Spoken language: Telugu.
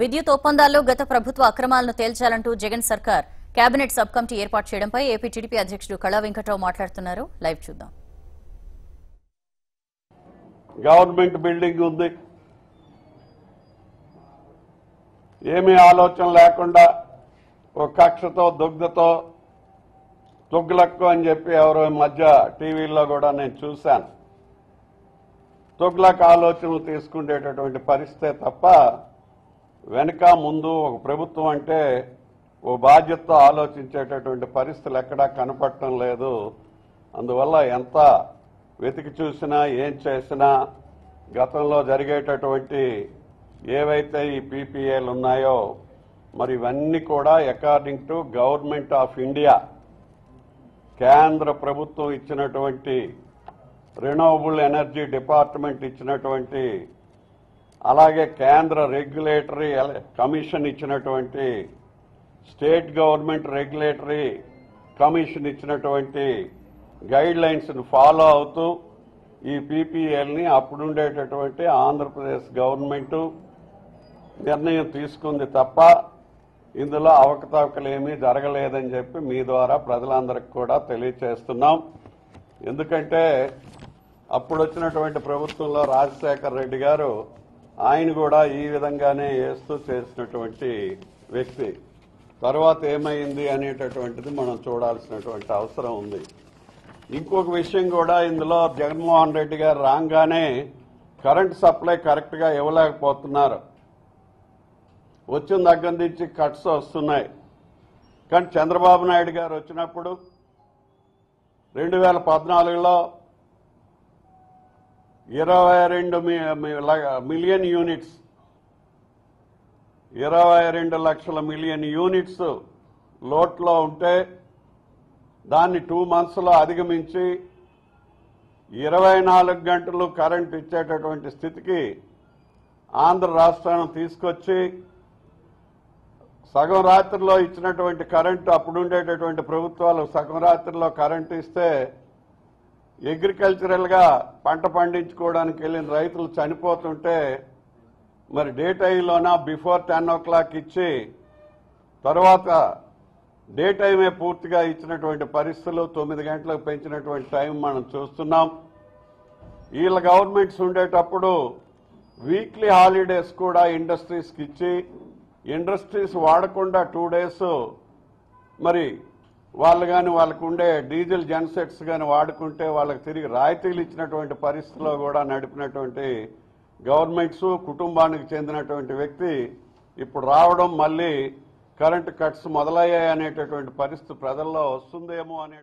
విద్యుత్ ఒప్పందాల్లో గత ప్రభుత్వ అక్రమాలను తేల్చాలంటూ జగన్ సర్కార్ కేబినెట్ సబ్ కమిటీ ఏర్పాటు చేయడంపై ఏపీ టీడీపీ అధ్యక్షుడు కళా వెంకట్రావు మాట్లాడుతున్నారు. లైవ్ చూద్దాం. గవర్నమెంట్ బిల్డింగ్ ఉంది. ఏమీ ఆలోచన లేకుండా ఒక కక్షతో దుగ్ధతో తుగ్లక్కు అని చెప్పి ఎవరో ఈ మధ్య టీవీల్లో కూడా నేను చూశాను. తుగ్లక్ ఆలోచనలు తీసుకునేటటువంటి పరిస్థితే తప్ప వెనుక ముందు ఒక ప్రభుత్వం అంటే ఓ బాధ్యతతో ఆలోచించేటటువంటి పరిస్థితులు ఎక్కడా కనపడటం లేదు. అందువల్ల ఎంత వెతికి చూసినా ఏం చేసినా గతంలో జరిగేటటువంటి ఏవైతే ఈ పీపీఏలు ఉన్నాయో మరి ఇవన్నీ కూడా according to government of India కేంద్ర ప్రభుత్వం ఇచ్చినటువంటి రినోవబుల్ ఎనర్జీ డిపార్ట్మెంట్ ఇచ్చినటువంటి అలాగే కేంద్ర రెగ్యులేటరీ కమిషన్ ఇచ్చినటువంటి స్టేట్ గవర్నమెంట్ రెగ్యులేటరీ కమిషన్ ఇచ్చినటువంటి గైడ్ లైన్స్ను ఫాలో అవుతూ ఈ పీపీఎల్ని అప్పుడుండేటటువంటి ఆంధ్రప్రదేశ్ గవర్నమెంటు నిర్ణయం తీసుకుంది తప్ప ఇందులో అవకతవకలు ఏమీ జరగలేదని చెప్పి మీ ద్వారా ప్రజలందరికీ కూడా తెలియచేస్తున్నాం. ఎందుకంటే అప్పుడు వచ్చినటువంటి ప్రభుత్వంలో రాజశేఖర్ రెడ్డి గారు ఆయన కూడా ఈ విధంగానే వేస్తూ చేసినటువంటి వ్యక్తి. తర్వాత ఏమైంది అనేటటువంటిది మనం చూడాల్సినటువంటి అవసరం ఉంది. ఇంకొక విషయం కూడా ఇందులో జగన్మోహన్ రెడ్డి గారు రాగానే కరెంట్ సప్లై కరెక్ట్గా ఇవ్వలేకపోతున్నారు. వచ్చిన దగ్గర నుంచి కట్స్ వస్తున్నాయి. కానీ చంద్రబాబు నాయుడు గారు వచ్చినప్పుడు రెండు వేల పద్నాలుగులో ఇరవై రెండు ల- మిలియన్ యూనిట్స్. ఇరవై రెండు లక్షల మిలియన్ యూనిట్స్ లోట్లో ఉంటే దాన్ని టూ మంత్స్లో అధిగమించి ఇరవై నాలుగు గంటలు కరెంట్ ఇచ్చేటటువంటి స్థితికి ఆంధ్ర రాష్ట్రాన్ని తీసుకొచ్చి సగం రాత్రిలో ఇచ్చినటువంటి కరెంటు అప్పుడుండేటటువంటి ప్రభుత్వాలు సగం రాత్రిలో కరెంటు ఇస్తే అగ్రికల్చరల్గా పంట పండించుకోవడానికి వెళ్ళిన రైతులు చనిపోతుంటే మరి డే టైంలోన బిఫోర్ టెన్ ఓ క్లాక్ ఇచ్చి తర్వాత డే టైమే పూర్తిగా ఇచ్చినటువంటి పరిస్థితులు తొమ్మిది గంటలకు పెంచినటువంటి టైం మనం చూస్తున్నాం. వీళ్ళ గవర్నమెంట్స్ ఉండేటప్పుడు వీక్లీ హాలిడేస్ కూడా ఇండస్ట్రీస్కి ఇచ్చి ఇండస్ట్రీస్ వాడకుండా టూ డేస్ మరి వాళ్ళు కానీ వాళ్ళకు ఉండే డీజిల్ జెన్సెట్స్ కానీ వాడుకుంటే వాళ్ళకి తిరిగి రాయితీలు ఇచ్చినటువంటి పరిస్థితిలో కూడా నడిపినటువంటి గవర్నమెంట్స్ కుటుంబానికి చెందినటువంటి వ్యక్తి ఇప్పుడు రావడం మళ్ళీ కరెంటు కట్స్ మొదలయ్యాయి అనేటటువంటి పరిస్థితి ప్రజల్లో వస్తుందేమో అనే